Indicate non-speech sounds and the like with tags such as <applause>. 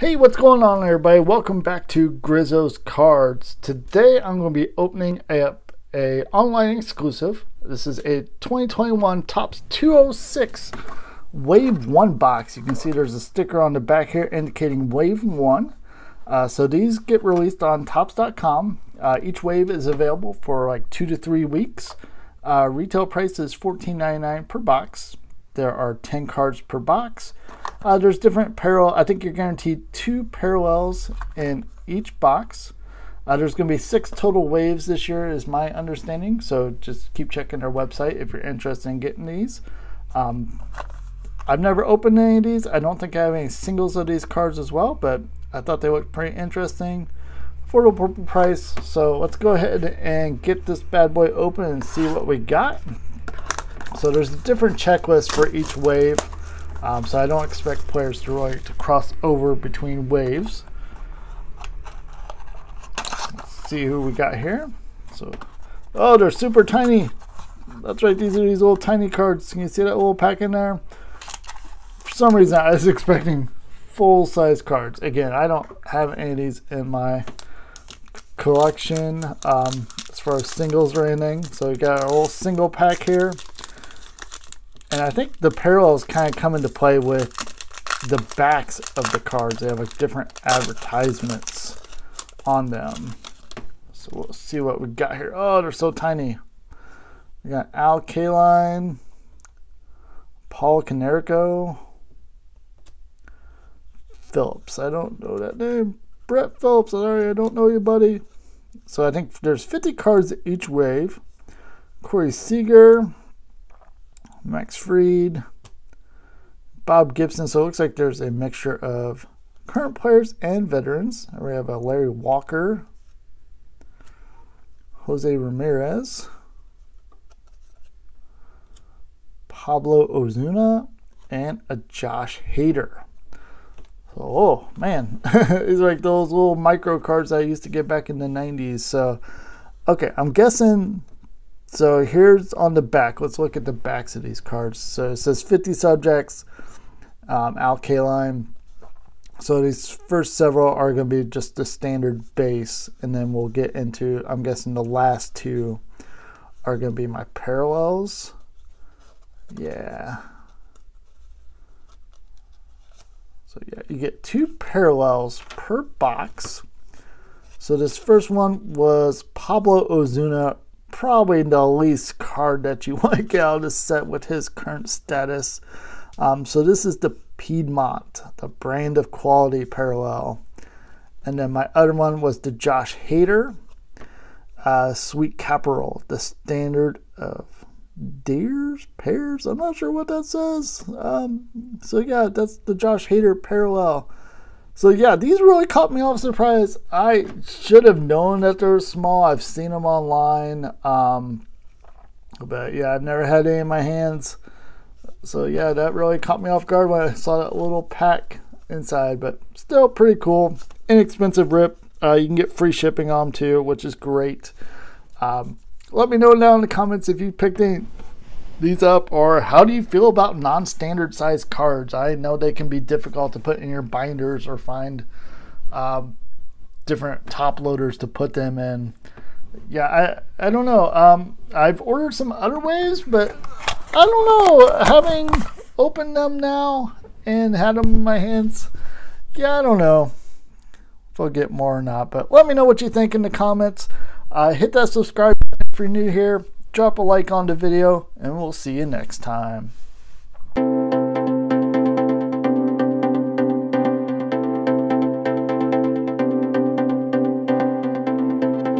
Hey, what's going on everybody? Welcome back to Grizzo's Cards. Today I'm going to be opening up a online exclusive. This is a 2021 Topps 206 Wave 1 box. You can see there's a sticker on the back here indicating Wave 1. Uh, so these get released on Topps.com. Uh, each wave is available for like two to three weeks. Uh, retail price is $14.99 per box. There are 10 cards per box. Uh, there's different parallel. I think you're guaranteed two parallels in each box. Uh, there's going to be six total waves this year, is my understanding. So just keep checking their website if you're interested in getting these. Um, I've never opened any of these. I don't think I have any singles of these cards as well, but I thought they looked pretty interesting. Affordable price. So let's go ahead and get this bad boy open and see what we got. So there's a different checklist for each wave. Um, so I don't expect players to really to cross over between waves. Let's see who we got here. So, oh, they're super tiny. That's right. These are these little tiny cards. Can you see that little pack in there? For some reason, I was <laughs> expecting full-size cards. Again, I don't have any of these in my collection um, as far as singles or anything. So we got a little single pack here. And I think the parallels kind of come into play with the backs of the cards. They have like different advertisements on them. So we'll see what we got here. Oh, they're so tiny. We got Al Kaline, Paul Konerko, Phillips. I don't know that name. Brett Phillips. Sorry, I don't know you, buddy. So I think there's 50 cards each wave. Corey Seager, Max Fried, Bob Gibson. So it looks like there's a mixture of current players and veterans. We have a Larry Walker, Jose Ramirez, Pablo Ozuna, and a Josh Hader. So, oh man, <laughs> these are like those little micro cards I used to get back in the 90s. So, okay, I'm guessing so here's on the back. Let's look at the backs of these cards. So it says 50 subjects, um, Al Kaline. So these first several are going to be just the standard base, and then we'll get into, I'm guessing the last two are going to be my parallels. Yeah. So yeah, you get two parallels per box. So this first one was Pablo Ozuna probably the least card that you <laughs> want to get out of the set with his current status. Um, so this is the Piedmont, the brand of quality parallel. And then my other one was the Josh Hader, uh, Sweet Caporal, the standard of deers, pears. I'm not sure what that says. Um, so yeah, that's the Josh Hader parallel. So yeah, these really caught me off surprise. I should have known that they're small. I've seen them online. Um, but yeah, I've never had any in my hands. So yeah, that really caught me off guard when I saw that little pack inside. But still pretty cool. Inexpensive rip. Uh, you can get free shipping on them too, which is great. Um, let me know down in the comments if you picked any these up or how do you feel about non-standard size cards? I know they can be difficult to put in your binders or find um, different top loaders to put them in. Yeah i i don't know. Um, i've ordered some other ways but i don't know. Having opened them now and had them in my hands yeah i don't know if i'll get more or not but let me know what you think in the comments. Uh, hit that subscribe button if you're new here drop a like on the video, and we'll see you next time.